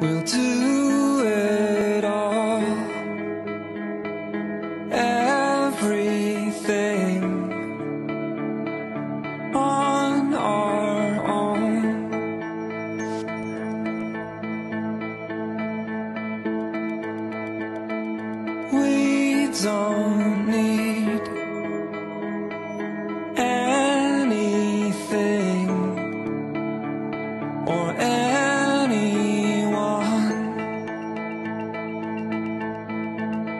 We'll do it all. Everything on our own. We don't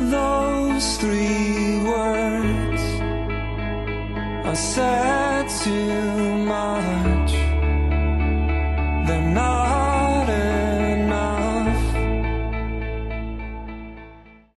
Those three words are said to not